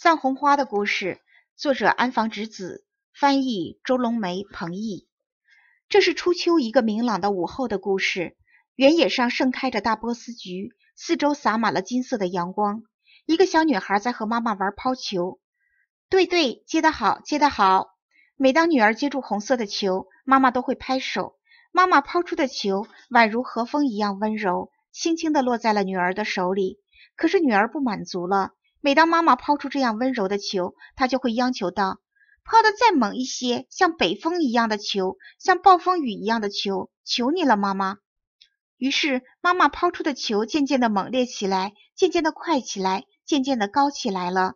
藏红花的故事，作者安房直子，翻译周龙梅、彭毅。这是初秋一个明朗的午后的故事。原野上盛开着大波斯菊，四周洒满了金色的阳光。一个小女孩在和妈妈玩抛球。对对，接得好，接得好。每当女儿接住红色的球，妈妈都会拍手。妈妈抛出的球宛如和风一样温柔，轻轻地落在了女儿的手里。可是女儿不满足了。每当妈妈抛出这样温柔的球，她就会央求道：“抛得再猛一些，像北风一样的球，像暴风雨一样的球，求你了，妈妈。”于是，妈妈抛出的球渐渐的猛烈起来，渐渐的快起来，渐渐的高起来了。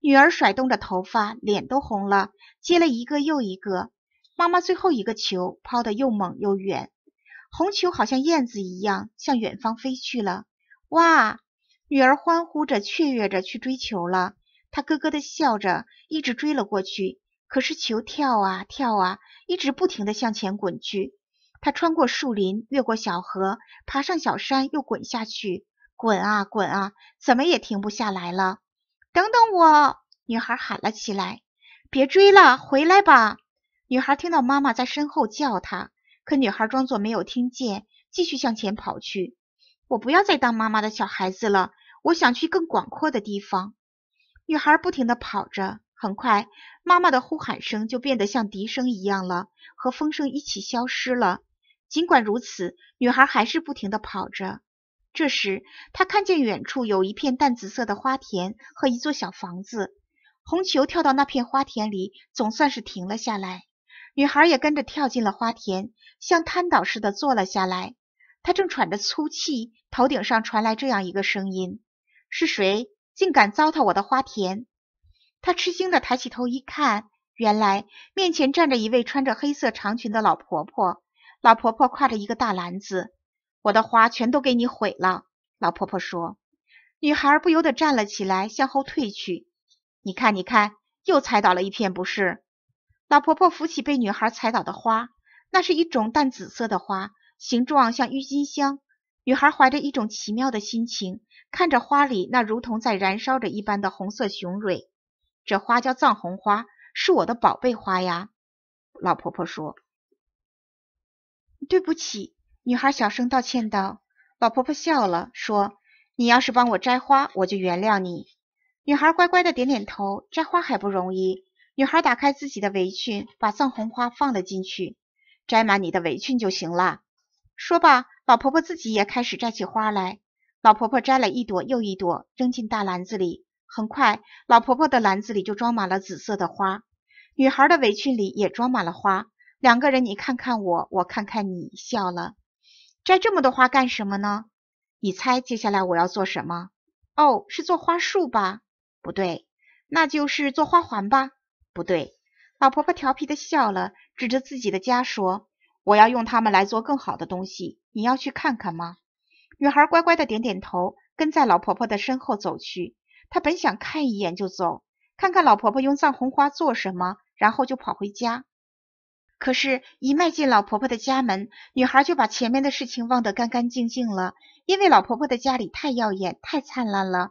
女儿甩动着头发，脸都红了，接了一个又一个。妈妈最后一个球抛得又猛又远，红球好像燕子一样向远方飞去了。哇！女儿欢呼着、雀跃着去追球了，她咯咯的笑着，一直追了过去。可是球跳啊跳啊，一直不停的向前滚去。她穿过树林，越过小河，爬上小山，又滚下去，滚啊滚啊，怎么也停不下来了。等等我！女孩喊了起来：“别追了，回来吧！”女孩听到妈妈在身后叫她，可女孩装作没有听见，继续向前跑去。我不要再当妈妈的小孩子了。我想去更广阔的地方。女孩不停地跑着，很快，妈妈的呼喊声就变得像笛声一样了，和风声一起消失了。尽管如此，女孩还是不停地跑着。这时，她看见远处有一片淡紫色的花田和一座小房子。红球跳到那片花田里，总算是停了下来。女孩也跟着跳进了花田，像瘫倒似的坐了下来。她正喘着粗气，头顶上传来这样一个声音。是谁竟敢糟蹋我的花田？他吃惊地抬起头一看，原来面前站着一位穿着黑色长裙的老婆婆。老婆婆挎着一个大篮子，我的花全都给你毁了。老婆婆说。女孩不由得站了起来，向后退去。你看，你看，又踩倒了一片，不是？老婆婆扶起被女孩踩倒的花，那是一种淡紫色的花，形状像郁金香。女孩怀着一种奇妙的心情。看着花里那如同在燃烧着一般的红色雄蕊，这花叫藏红花，是我的宝贝花呀。老婆婆说：“对不起。”女孩小声道歉道。老婆婆笑了，说：“你要是帮我摘花，我就原谅你。”女孩乖乖的点点头。摘花还不容易。女孩打开自己的围裙，把藏红花放了进去。摘满你的围裙就行了。说罢，老婆婆自己也开始摘起花来。老婆婆摘了一朵又一朵，扔进大篮子里。很快，老婆婆的篮子里就装满了紫色的花，女孩的围裙里也装满了花。两个人，你看看我，我看看你，笑了。摘这么多花干什么呢？你猜，接下来我要做什么？哦，是做花束吧？不对，那就是做花环吧？不对。老婆婆调皮的笑了，指着自己的家说：“我要用它们来做更好的东西。你要去看看吗？”女孩乖乖的点点头，跟在老婆婆的身后走去。她本想看一眼就走，看看老婆婆用藏红花做什么，然后就跑回家。可是，一迈进老婆婆的家门，女孩就把前面的事情忘得干干净净了，因为老婆婆的家里太耀眼、太灿烂了。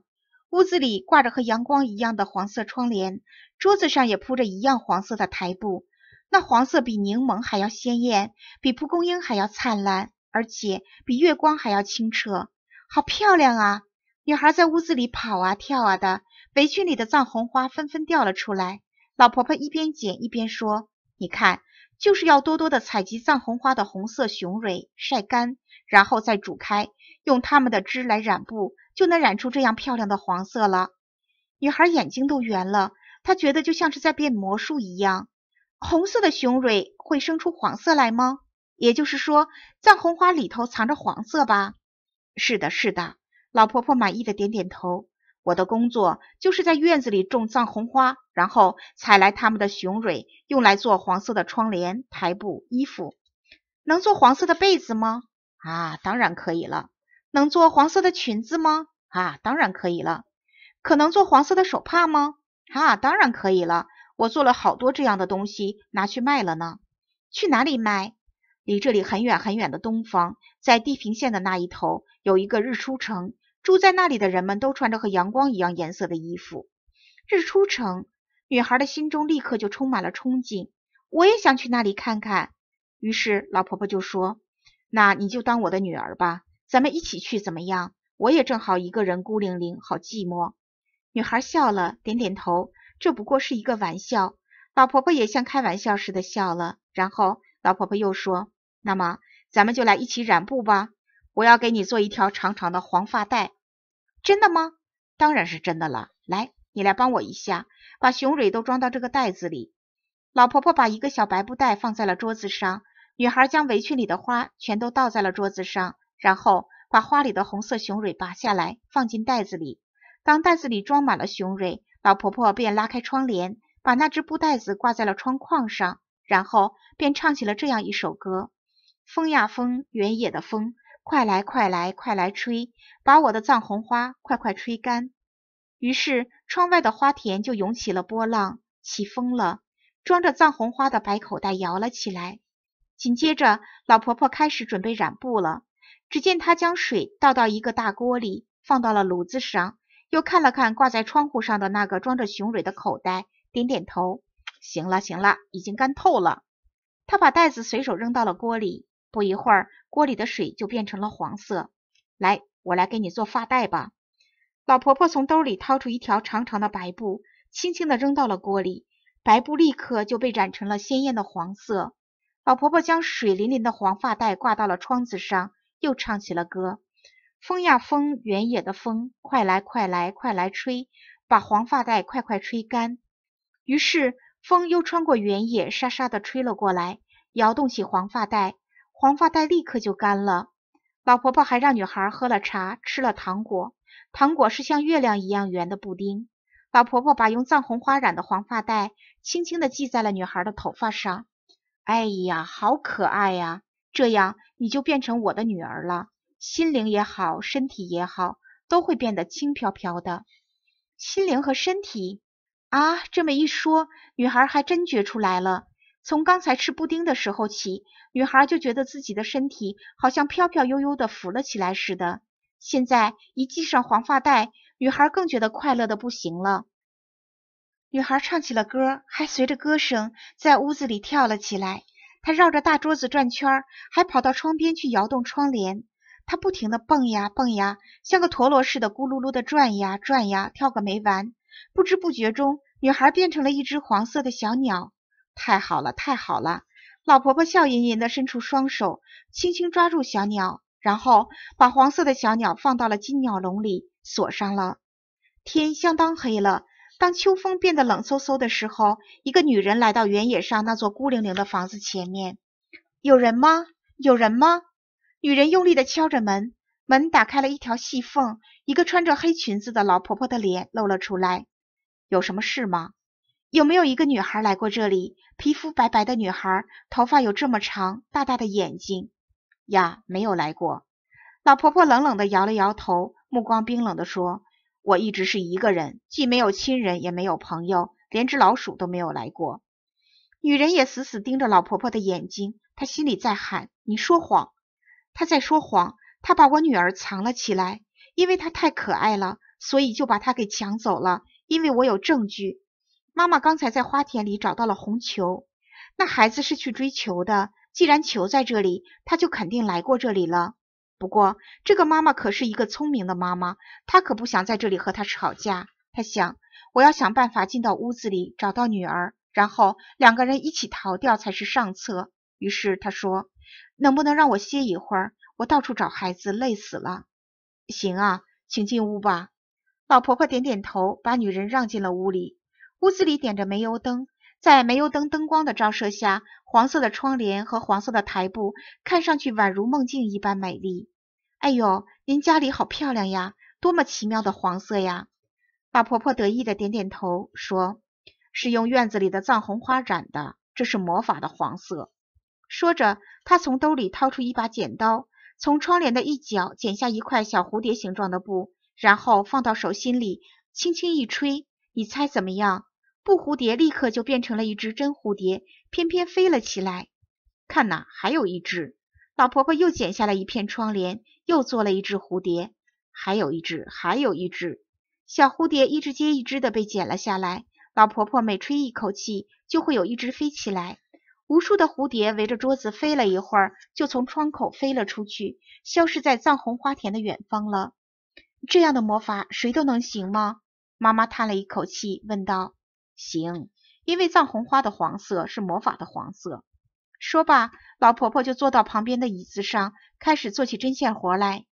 屋子里挂着和阳光一样的黄色窗帘，桌子上也铺着一样黄色的台布，那黄色比柠檬还要鲜艳，比蒲公英还要灿烂。而且比月光还要清澈，好漂亮啊！女孩在屋子里跑啊跳啊的，围裙里的藏红花纷纷掉了出来。老婆婆一边捡一边说：“你看，就是要多多的采集藏红花的红色雄蕊，晒干，然后再煮开，用它们的汁来染布，就能染出这样漂亮的黄色了。”女孩眼睛都圆了，她觉得就像是在变魔术一样。红色的雄蕊会生出黄色来吗？也就是说，藏红花里头藏着黄色吧？是的，是的。老婆婆满意的点点头。我的工作就是在院子里种藏红花，然后采来它们的雄蕊，用来做黄色的窗帘、台布、衣服。能做黄色的被子吗？啊，当然可以了。能做黄色的裙子吗？啊，当然可以了。可能做黄色的手帕吗？啊，当然可以了。我做了好多这样的东西，拿去卖了呢。去哪里卖？离这里很远很远的东方，在地平线的那一头，有一个日出城。住在那里的人们都穿着和阳光一样颜色的衣服。日出城，女孩的心中立刻就充满了憧憬。我也想去那里看看。于是老婆婆就说：“那你就当我的女儿吧，咱们一起去怎么样？我也正好一个人孤零零，好寂寞。”女孩笑了，点点头。这不过是一个玩笑。老婆婆也像开玩笑似的笑了。然后老婆婆又说：“那么咱们就来一起染布吧。我要给你做一条长长的黄发带。”真的吗？当然是真的了。来，你来帮我一下，把雄蕊都装到这个袋子里。老婆婆把一个小白布袋放在了桌子上。女孩将围裙里的花全都倒在了桌子上，然后把花里的红色雄蕊拔下来，放进袋子里。当袋子里装满了雄蕊，老婆婆便拉开窗帘，把那只布袋子挂在了窗框上，然后便唱起了这样一首歌：风呀风，原野的风，快来快来快来吹，把我的藏红花快快吹干。于是窗外的花田就涌起了波浪，起风了，装着藏红花的白口袋摇了起来。紧接着，老婆婆开始准备染布了。只见她将水倒到一个大锅里，放到了炉子上，又看了看挂在窗户上的那个装着雄蕊的口袋，点点头：“行了，行了，已经干透了。”她把袋子随手扔到了锅里。不一会儿，锅里的水就变成了黄色。来，我来给你做发带吧。老婆婆从兜里掏出一条长长的白布，轻轻地扔到了锅里，白布立刻就被染成了鲜艳的黄色。老婆婆将水淋淋的黄发带挂到了窗子上，又唱起了歌：“风呀风，原野的风，快来快来快来吹，把黄发带快快吹干。”于是风又穿过原野，沙沙地吹了过来，摇动起黄发带，黄发带立刻就干了。老婆婆还让女孩喝了茶，吃了糖果，糖果是像月亮一样圆的布丁。老婆婆把用藏红花染的黄发带轻轻地系在了女孩的头发上。哎呀，好可爱呀！这样你就变成我的女儿了，心灵也好，身体也好，都会变得轻飘飘的。心灵和身体啊，这么一说，女孩还真觉出来了。从刚才吃布丁的时候起，女孩就觉得自己的身体好像飘飘悠悠的浮了起来似的。现在一系上黄发带，女孩更觉得快乐的不行了。女孩唱起了歌，还随着歌声在屋子里跳了起来。她绕着大桌子转圈，还跑到窗边去摇动窗帘。它不停地蹦呀蹦呀，像个陀螺似的咕噜噜的转呀转呀，跳个没完。不知不觉中，女孩变成了一只黄色的小鸟。太好了，太好了！老婆婆笑吟吟地伸出双手，轻轻抓住小鸟，然后把黄色的小鸟放到了金鸟笼里，锁上了。天相当黑了。当秋风变得冷飕飕的时候，一个女人来到原野上那座孤零零的房子前面。有人吗？有人吗？女人用力地敲着门，门打开了一条细缝，一个穿着黑裙子的老婆婆的脸露了出来。有什么事吗？有没有一个女孩来过这里？皮肤白白的女孩，头发有这么长，大大的眼睛。呀，没有来过。老婆婆冷冷地摇了摇头，目光冰冷地说。我一直是一个人，既没有亲人，也没有朋友，连只老鼠都没有来过。女人也死死盯着老婆婆的眼睛，她心里在喊：“你说谎！”他在说谎。他把我女儿藏了起来，因为她太可爱了，所以就把她给抢走了。因为我有证据，妈妈刚才在花田里找到了红球，那孩子是去追球的。既然球在这里，他就肯定来过这里了。不过，这个妈妈可是一个聪明的妈妈，她可不想在这里和他吵架。她想，我要想办法进到屋子里，找到女儿，然后两个人一起逃掉才是上策。于是她说：“能不能让我歇一会儿？我到处找孩子，累死了。”行啊，请进屋吧。老婆婆点点头，把女人让进了屋里。屋子里点着煤油灯，在煤油灯灯光的照射下，黄色的窗帘和黄色的台布看上去宛如梦境一般美丽。哎呦，您家里好漂亮呀！多么奇妙的黄色呀！老婆婆得意的点点头，说：“是用院子里的藏红花染的，这是魔法的黄色。”说着，她从兜里掏出一把剪刀，从窗帘的一角剪下一块小蝴蝶形状的布，然后放到手心里，轻轻一吹，你猜怎么样？布蝴蝶立刻就变成了一只真蝴蝶，翩翩飞了起来。看呐，还有一只。老婆婆又剪下了一片窗帘，又做了一只蝴蝶，还有一只，还有一只。小蝴蝶一只接一只的被剪了下来。老婆婆每吹一口气，就会有一只飞起来。无数的蝴蝶围着桌子飞了一会儿，就从窗口飞了出去，消失在藏红花田的远方了。这样的魔法谁都能行吗？妈妈叹了一口气，问道：“行，因为藏红花的黄色是魔法的黄色。”说罢，老婆婆就坐到旁边的椅子上，开始做起针线活来。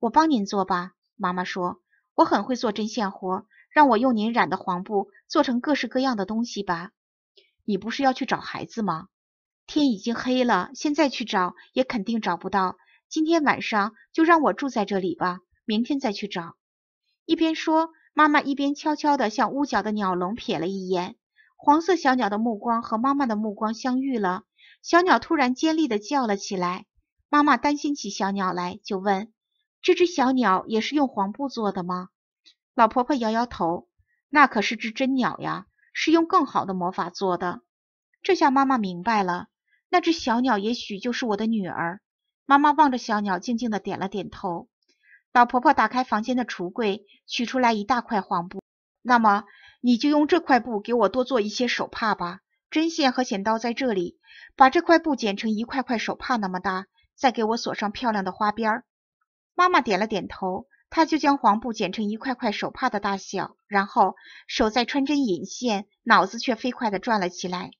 我帮您做吧，妈妈说：“我很会做针线活，让我用您染的黄布做成各式各样的东西吧。”你不是要去找孩子吗？天已经黑了，现在去找也肯定找不到。今天晚上就让我住在这里吧，明天再去找。一边说，妈妈一边悄悄地向屋角的鸟笼瞥了一眼。黄色小鸟的目光和妈妈的目光相遇了，小鸟突然尖利地叫了起来。妈妈担心起小鸟来，就问：“这只小鸟也是用黄布做的吗？”老婆婆摇摇头：“那可是只真鸟呀，是用更好的魔法做的。”这下妈妈明白了。那只小鸟也许就是我的女儿。妈妈望着小鸟，静静的点了点头。老婆婆打开房间的橱柜，取出来一大块黄布。那么，你就用这块布给我多做一些手帕吧。针线和剪刀在这里，把这块布剪成一块块手帕那么大，再给我锁上漂亮的花边。妈妈点了点头，他就将黄布剪成一块块手帕的大小，然后手在穿针引线，脑子却飞快地转了起来。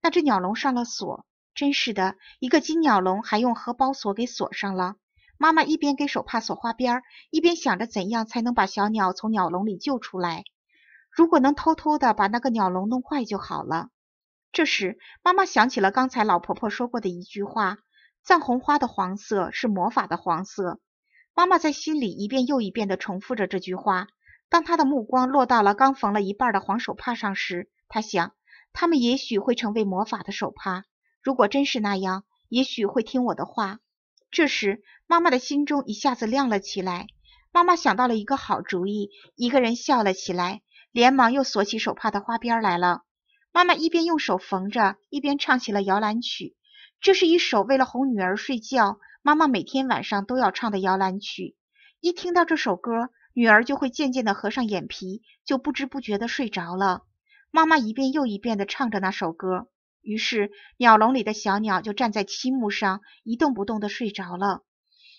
那只鸟笼上了锁。真是的，一个金鸟笼还用荷包锁给锁上了。妈妈一边给手帕锁花边，一边想着怎样才能把小鸟从鸟笼里救出来。如果能偷偷的把那个鸟笼弄坏就好了。这时，妈妈想起了刚才老婆婆说过的一句话：“藏红花的黄色是魔法的黄色。”妈妈在心里一遍又一遍地重复着这句话。当她的目光落到了刚缝了一半的黄手帕上时，她想，它们也许会成为魔法的手帕。如果真是那样，也许会听我的话。这时，妈妈的心中一下子亮了起来。妈妈想到了一个好主意，一个人笑了起来，连忙又锁起手帕的花边来了。妈妈一边用手缝着，一边唱起了摇篮曲。这是一首为了哄女儿睡觉，妈妈每天晚上都要唱的摇篮曲。一听到这首歌，女儿就会渐渐地合上眼皮，就不知不觉地睡着了。妈妈一遍又一遍地唱着那首歌。于是，鸟笼里的小鸟就站在漆木上，一动不动地睡着了。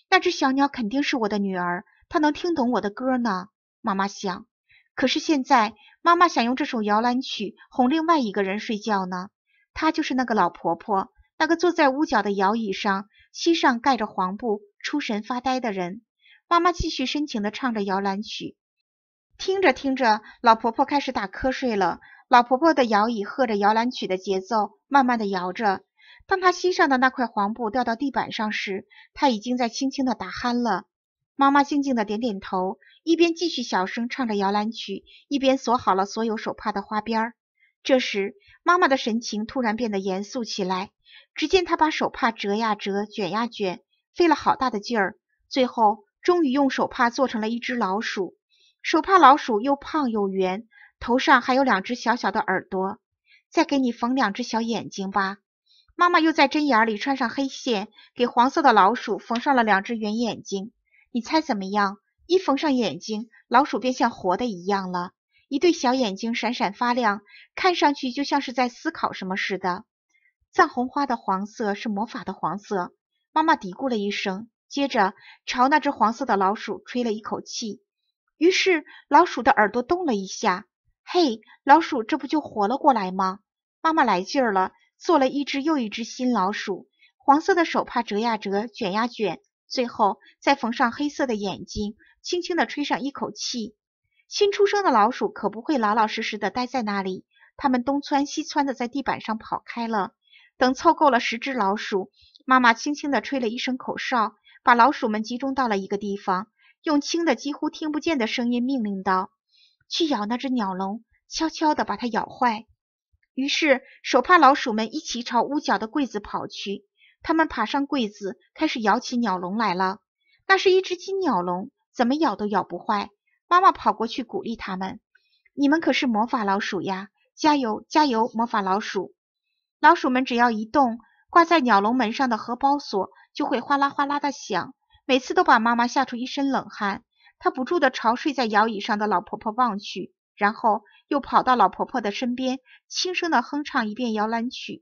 那只小鸟肯定是我的女儿，它能听懂我的歌呢。妈妈想。可是现在，妈妈想用这首摇篮曲哄另外一个人睡觉呢。她就是那个老婆婆，那个坐在屋角的摇椅上，膝上盖着黄布、出神发呆的人。妈妈继续深情地唱着摇篮曲，听着听着，老婆婆开始打瞌睡了。老婆婆的摇椅和着摇篮曲的节奏，慢慢的摇着。当她膝上的那块黄布掉到地板上时，她已经在轻轻的打鼾了。妈妈静静的点点头，一边继续小声唱着摇篮曲，一边锁好了所有手帕的花边儿。这时，妈妈的神情突然变得严肃起来。只见她把手帕折呀折，卷呀卷，费了好大的劲儿，最后终于用手帕做成了一只老鼠。手帕老鼠又胖又圆。头上还有两只小小的耳朵，再给你缝两只小眼睛吧。妈妈又在针眼里穿上黑线，给黄色的老鼠缝上了两只圆眼睛。你猜怎么样？一缝上眼睛，老鼠便像活的一样了，一对小眼睛闪闪发亮，看上去就像是在思考什么似的。藏红花的黄色是魔法的黄色，妈妈嘀咕了一声，接着朝那只黄色的老鼠吹了一口气，于是老鼠的耳朵动了一下。嘿，老鼠，这不就活了过来吗？妈妈来劲儿了，做了一只又一只新老鼠。黄色的手帕折呀折，卷呀卷，最后再缝上黑色的眼睛，轻轻地吹上一口气。新出生的老鼠可不会老老实实的待在那里，它们东窜西窜的在地板上跑开了。等凑够了十只老鼠，妈妈轻轻地吹了一声口哨，把老鼠们集中到了一个地方，用轻的几乎听不见的声音命令道。去咬那只鸟笼，悄悄地把它咬坏。于是，手帕老鼠们一起朝屋角的柜子跑去。他们爬上柜子，开始咬起鸟笼来了。那是一只金鸟笼，怎么咬都咬不坏。妈妈跑过去鼓励他们：“你们可是魔法老鼠呀，加油，加油！魔法老鼠！”老鼠们只要一动，挂在鸟笼门上的荷包锁就会哗啦哗啦的响，每次都把妈妈吓出一身冷汗。她不住地朝睡在摇椅上的老婆婆望去，然后又跑到老婆婆的身边，轻声地哼唱一遍摇篮曲。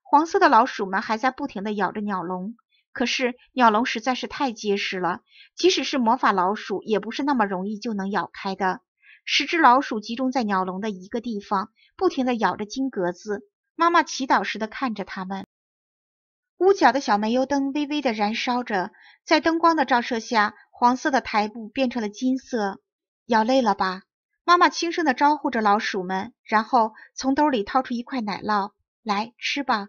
黄色的老鼠们还在不停地咬着鸟笼，可是鸟笼实在是太结实了，即使是魔法老鼠，也不是那么容易就能咬开的。十只老鼠集中在鸟笼的一个地方，不停地咬着金格子。妈妈祈祷似的看着它们。屋角的小煤油灯微微的燃烧着，在灯光的照射下，黄色的台布变成了金色。咬累了吧？妈妈轻声的招呼着老鼠们，然后从兜里掏出一块奶酪，来吃吧。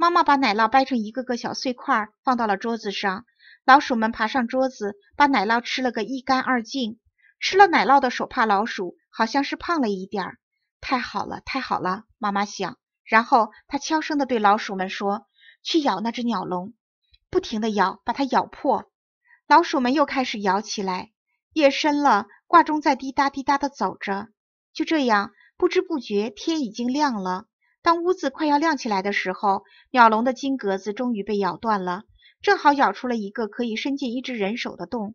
妈妈把奶酪掰成一个个小碎块，放到了桌子上。老鼠们爬上桌子，把奶酪吃了个一干二净。吃了奶酪的手帕老鼠好像是胖了一点儿。太好了，太好了，妈妈想。然后她悄声地对老鼠们说：“去咬那只鸟笼，不停地咬，把它咬破。”老鼠们又开始咬起来。夜深了，挂钟在滴答滴答地走着。就这样，不知不觉天已经亮了。当屋子快要亮起来的时候，鸟笼的金格子终于被咬断了，正好咬出了一个可以伸进一只人手的洞。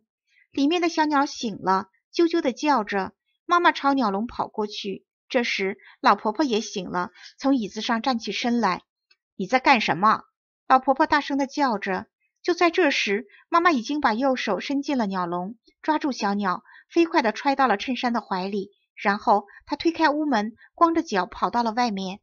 里面的小鸟醒了，啾啾地叫着。妈妈朝鸟笼跑过去。这时，老婆婆也醒了，从椅子上站起身来。“你在干什么？”老婆婆大声地叫着。就在这时，妈妈已经把右手伸进了鸟笼，抓住小鸟，飞快地揣到了衬衫的怀里。然后，她推开屋门，光着脚跑到了外面。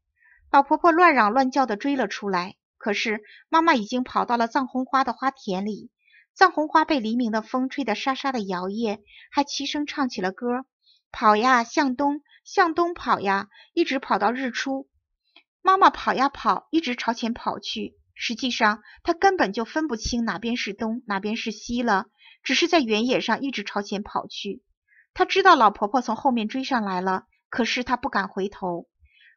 老婆婆乱嚷乱叫的追了出来，可是妈妈已经跑到了藏红花的花田里。藏红花被黎明的风吹得沙沙的摇曳，还齐声唱起了歌：跑呀，向东，向东跑呀，一直跑到日出。妈妈跑呀跑，一直朝前跑去。实际上，她根本就分不清哪边是东，哪边是西了，只是在原野上一直朝前跑去。她知道老婆婆从后面追上来了，可是她不敢回头。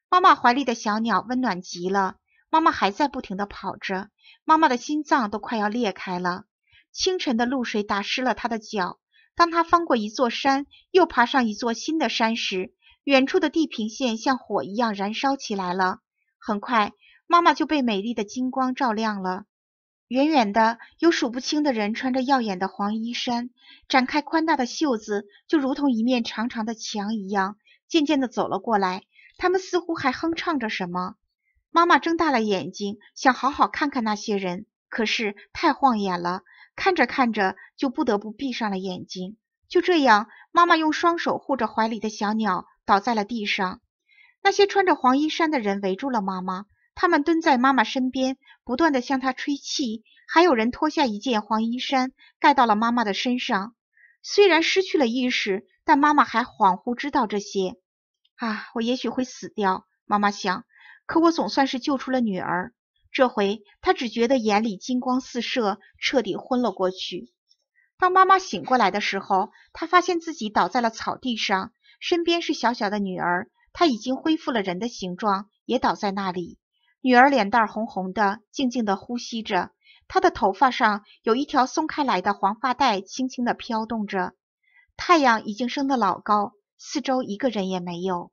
妈妈怀里的小鸟温暖极了，妈妈还在不停地跑着，妈妈的心脏都快要裂开了。清晨的露水打湿了她的脚。当她翻过一座山，又爬上一座新的山时，远处的地平线像火一样燃烧起来了。很快，妈妈就被美丽的金光照亮了。远远的，有数不清的人穿着耀眼的黄衣衫，展开宽大的袖子，就如同一面长长的墙一样，渐渐地走了过来。他们似乎还哼唱着什么。妈妈睁大了眼睛，想好好看看那些人，可是太晃眼了，看着看着就不得不闭上了眼睛。就这样，妈妈用双手护着怀里的小鸟，倒在了地上。那些穿着黄衣衫的人围住了妈妈，他们蹲在妈妈身边，不断地向她吹气。还有人脱下一件黄衣衫盖到了妈妈的身上。虽然失去了意识，但妈妈还恍惚知道这些。啊，我也许会死掉，妈妈想。可我总算是救出了女儿。这回她只觉得眼里金光四射，彻底昏了过去。当妈妈醒过来的时候，她发现自己倒在了草地上，身边是小小的女儿，她已经恢复了人的形状，也倒在那里。女儿脸蛋红红的，静静的呼吸着，她的头发上有一条松开来的黄发带，轻轻的飘动着。太阳已经升得老高。四周一个人也没有。